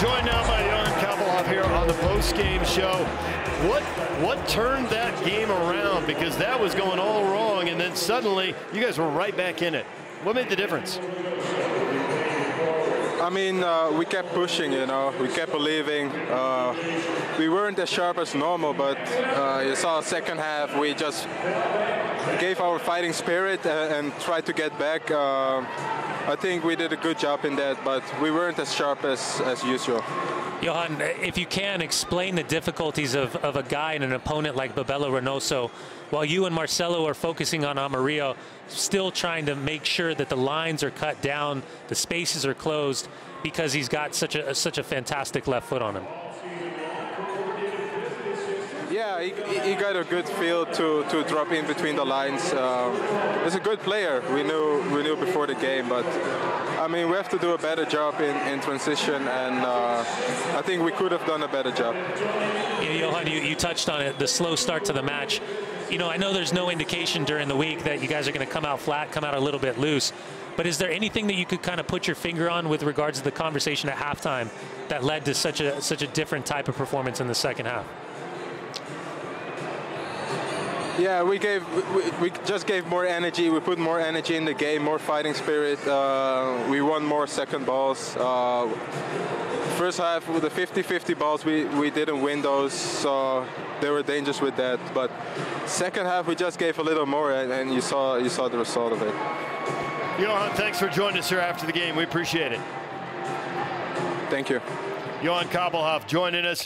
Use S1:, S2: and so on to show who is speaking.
S1: joined now by Johan Kappelhof here on the post-game show. What what turned that game around? Because that was going all wrong, and then suddenly you guys were right back in it. What made the difference?
S2: I mean, uh, we kept pushing, you know. We kept believing. Uh, we weren't as sharp as normal, but uh, you saw second half, we just gave our fighting spirit and, and tried to get back. I think we did a good job in that, but we weren't as sharp as, as usual.
S3: Johan, if you can, explain the difficulties of, of a guy and an opponent like Bebelo Reynoso, while you and Marcelo are focusing on Amarilla, still trying to make sure that the lines are cut down, the spaces are closed, because he's got such a such a fantastic left foot on him.
S2: Yeah, he, he got a good feel to, to drop in between the lines. Um, he's a good player. We knew we knew before the game, but I mean we have to do a better job in, in transition, and uh, I think we could have done a better job.
S3: Know, Johan, you, you touched on it, the slow start to the match. You know, I know there's no indication during the week that you guys are going to come out flat, come out a little bit loose. But is there anything that you could kind of put your finger on with regards to the conversation at halftime that led to such a such a different type of performance in the second half?
S2: Yeah, we gave we, we, just gave more energy. We put more energy in the game, more fighting spirit. Uh, we won more second balls. Uh, first half with the 50-50 balls, we, we didn't win those, so they were dangerous with that. But second half, we just gave a little more, and, and you saw you saw the result of it.
S1: Johan, thanks for joining us here after the game. We appreciate it.
S2: Thank you.
S1: Johan Kappelhof joining us.